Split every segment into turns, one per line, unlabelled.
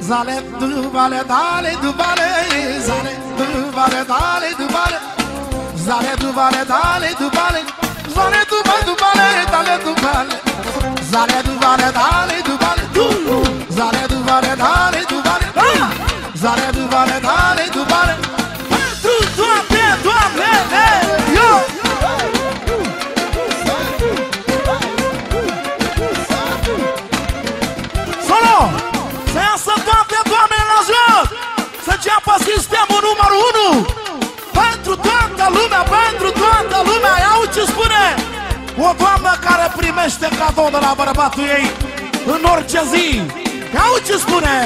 Zale, duvale, dale, duvale Zale, duvale, dale, duvale. Zale, duvale, dale, duvale. Zale, duvale, duvale, dale, duvale. Zale, duvale, dale, duvale. Zale, duvale, dale, duvale. Zale, O doamnă care primește cadou de la bărbatul ei în orice zi! Iau ce spune!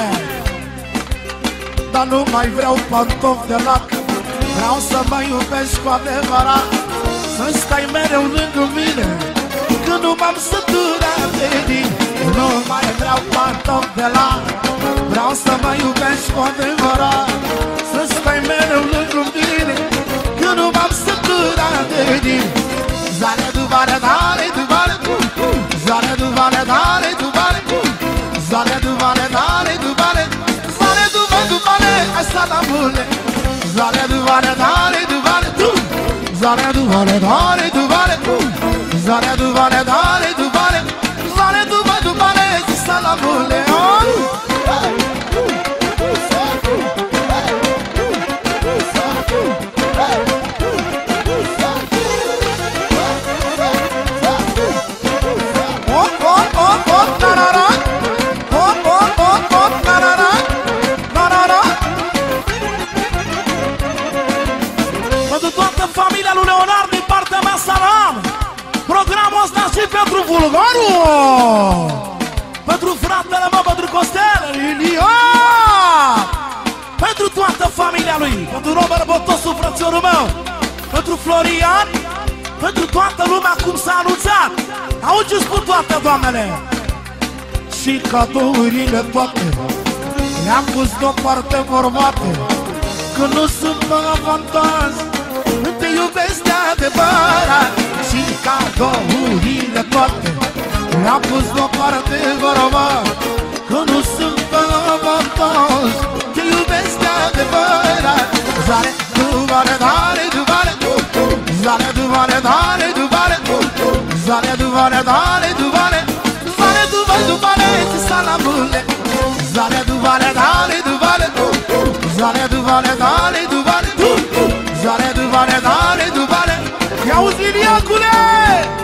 Dar nu mai vreau pantofi de lac Vreau să mă iubești cu adevărat Să stai mereu lângă mine Că nu m-am săturat de tine Nu mai vreau pantofi de lac Vreau să mă iubești cu adevărat vale dare tu vale tu zare tu vale dare tu vale tu zare tu vale dare tu vale zare tu vale tu vale assalamule zare tu vale dare tu vale tu zare tu vale dare tu vale tu zare tu vale dare familia lui Leonard din partea mea salam Programul ăsta și pentru Vulgaru Pentru fratele meu, pentru Costel, Ilia. Pentru toată familia lui Pentru Robert Botosu, frățiorul meu. Pentru Florian Pentru toată lumea cum s-a anunțat. Auzi ce spun toate doamnele. Și cadourile toate. Le-am pus deoparte vorbate Că nu sunt mă avantaj Te iubesc de adevărat Și cadourile toate Le-am pus deoparte vorbat Că nu sunt mă avantaj Te iubesc de adevărat Zare, duvare, dare, duvare Zare, duvare, dare, duvare Zare, duvare, dare, duvare Zare, duvare, duvare, ți sta la mule Zare, duvare, dare, duvare Zare, duvare, dare, duvare Zare, duvare, dare, duvare Ia uzi, Iliacule!